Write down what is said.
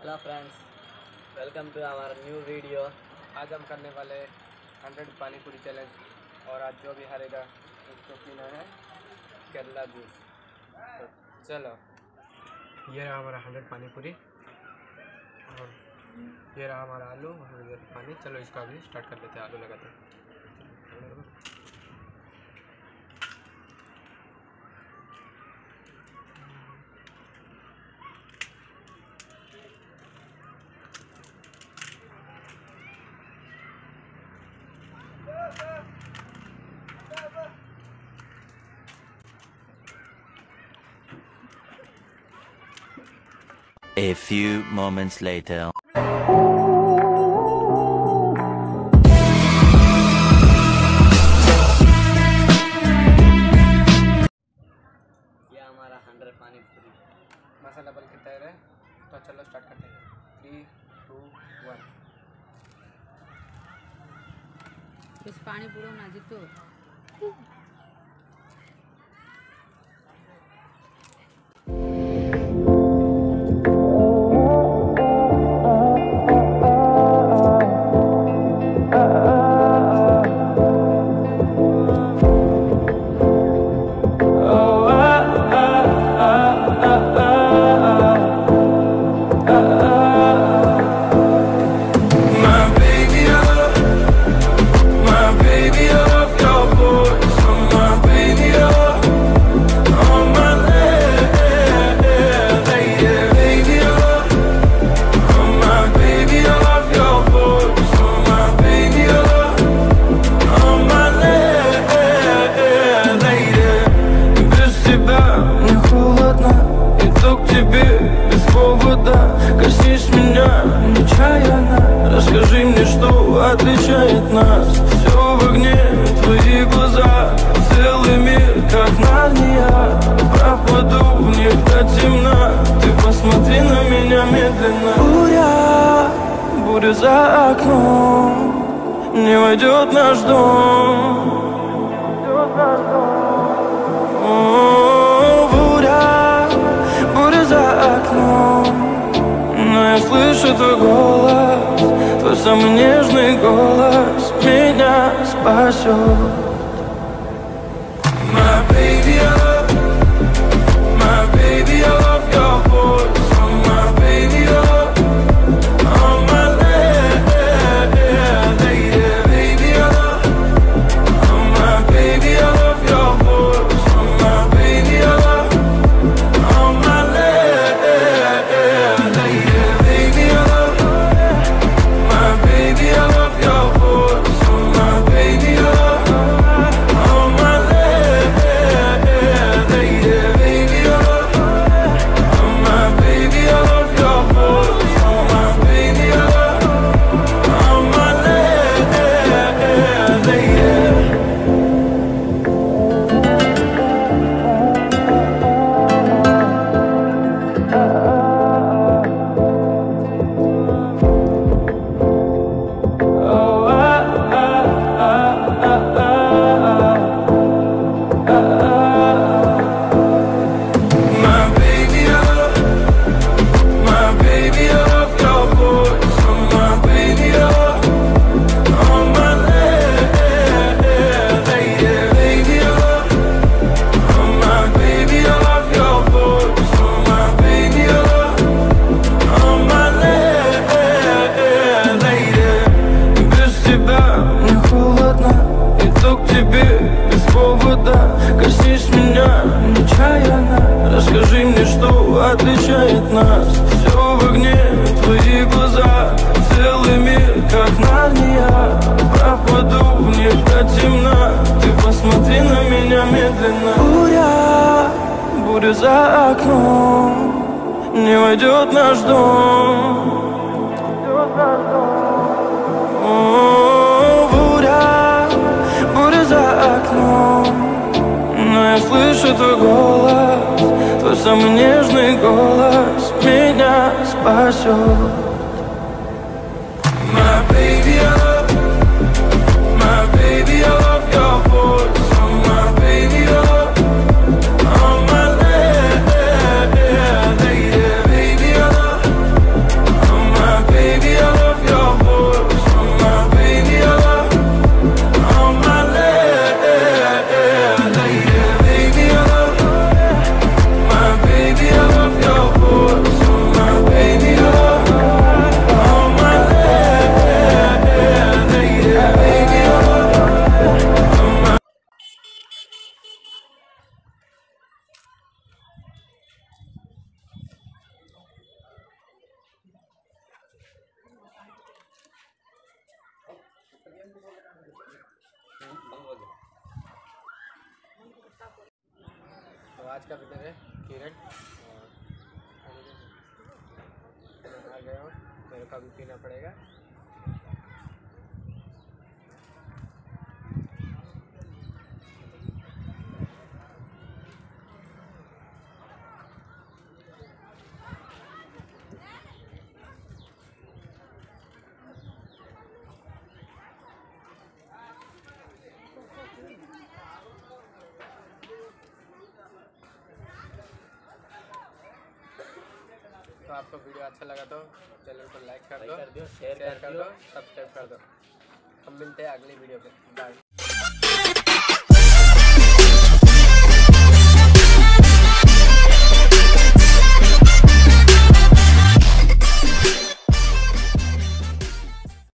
Hello friends welcome to हमारा new video आज हम करने वाले हंड्रेड पानी पूरी चैलेंज और आज जो भी हारेगा उसको पीना है, केरला जूस तो चलो। ये रहा हमारा हंड्रेड पानी पूरी और ये रहा हमारा आलू, और इधर पानी. चलो इसका भी स्टार्ट कर लेते हैं, आलू लगाते हैं. A few moments later. ये हमारा हंड्रेड पानी पूरी मसाला बल के तैयार है तो चलो स्टार्ट करते हैं। थ्री टू वन बेस पाणी बुडव ना जितो My нечаянно, расскажи мне, что отличает нас. Все в огне, твои глаза, целый мир, как Нарния. Пропаду в них до темна, ты посмотри на меня медленно. Буря, буря за окном, не войдет наш дом. О, слышу твой голос Твой самый нежный голос Меня спасет отличает нас. Все в огне, твои глаза, целый мир, как Нарния. Пропаду в них до темна, ты посмотри на меня медленно. Буря, буря за окном, не войдет наш дом. О, буря, буря за окном Но я слышу твой голос Самый нежный голос Меня спасет का विनर है किरण और आ गया हूँ। मेरे को भी पीना पड़ेगा। तो आपको वीडियो अच्छा लगा तो चैनल को लाइक कर दो शेयर कर दो सब्सक्राइब कर दो। हम मिलते हैं अगली वीडियो पर बाय